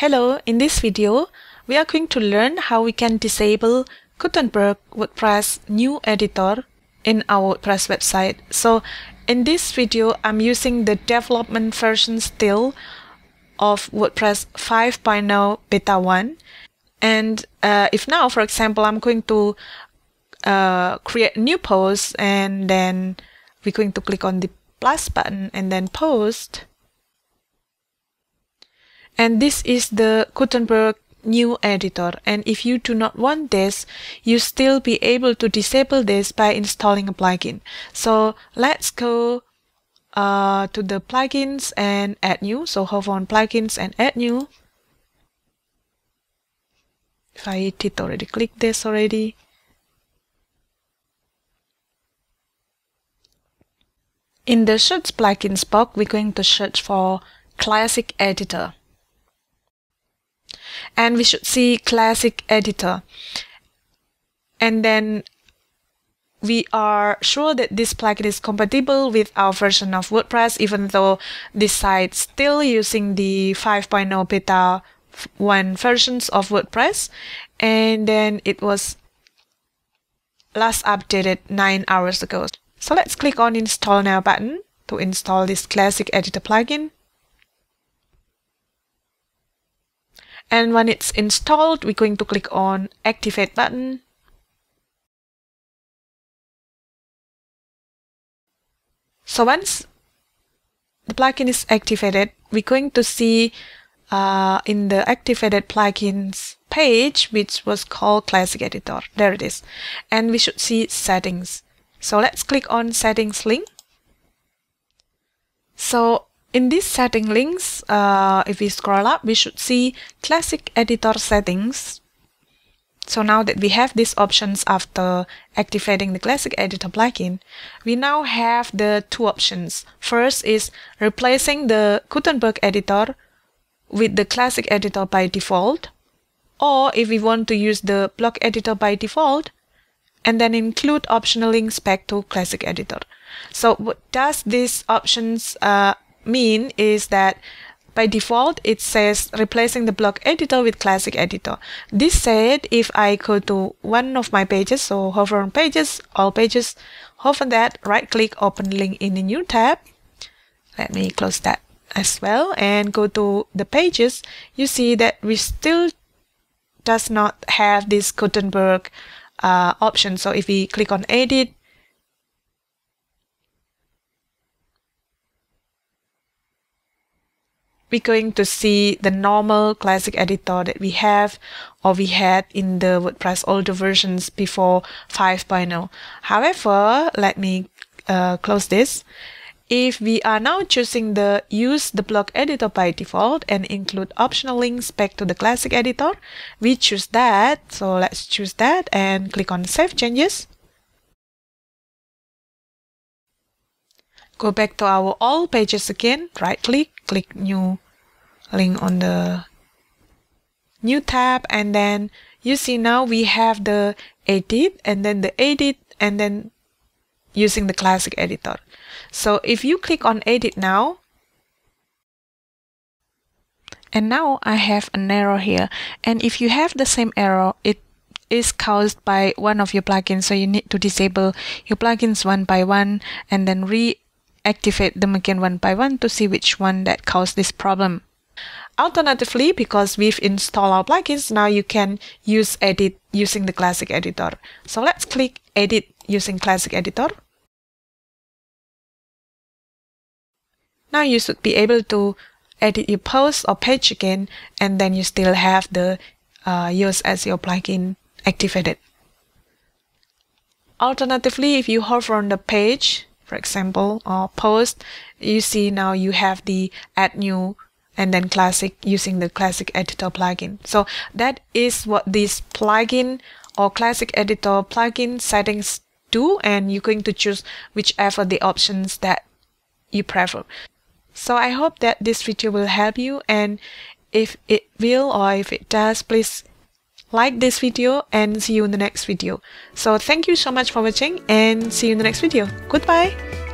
Hello, in this video, we are going to learn how we can disable Gutenberg WordPress new editor in our WordPress website. So in this video, I'm using the development version still of WordPress 5.0 beta 1. And uh, if now, for example, I'm going to uh, create new post and then we're going to click on the plus button and then post. And this is the Gutenberg new editor. And if you do not want this, you still be able to disable this by installing a plugin. So let's go uh, to the plugins and add new. So hover on plugins and add new. If I did already click this already. In the search plugins box, we're going to search for classic editor and we should see classic editor. And then we are sure that this plugin is compatible with our version of WordPress even though this site still using the 5.0 beta 1 versions of WordPress. And then it was last updated 9 hours ago. So let's click on install now button to install this classic editor plugin And when it's installed, we're going to click on Activate button. So once the plugin is activated, we're going to see uh, in the activated plugins page, which was called Classic Editor. There it is. And we should see settings. So let's click on settings link. So in these setting links, uh, if we scroll up, we should see classic editor settings. So now that we have these options after activating the classic editor plugin, we now have the two options. First is replacing the Gutenberg editor with the classic editor by default, or if we want to use the block editor by default, and then include optional links back to classic editor. So what does these options uh, mean is that by default, it says replacing the block editor with classic editor. This said, if I go to one of my pages, so hover on pages, all pages, hover on that, right click, open link in a new tab. Let me close that as well and go to the pages. You see that we still does not have this Gutenberg uh, option. So if we click on edit, we're going to see the normal classic editor that we have or we had in the WordPress older versions before 5.0. However, let me uh, close this. If we are now choosing the use the block editor by default and include optional links back to the classic editor, we choose that. So let's choose that and click on save changes. Go back to our all pages again, right click, click new link on the new tab and then you see now we have the edit and then the edit and then using the classic editor. So if you click on edit now, and now I have an error here. And if you have the same error, it is caused by one of your plugins. So you need to disable your plugins one by one and then reactivate them again one by one to see which one that caused this problem. Alternatively, because we've installed our plugins, now you can use edit using the classic editor. So let's click edit using classic editor. Now you should be able to edit your post or page again and then you still have the uh, use as your plugin activated. Alternatively, if you hover on the page, for example, or post, you see now you have the add new and then classic using the classic editor plugin. So that is what this plugin or classic editor plugin settings do and you're going to choose whichever the options that you prefer. So I hope that this video will help you and if it will or if it does, please like this video and see you in the next video. So thank you so much for watching and see you in the next video. Goodbye!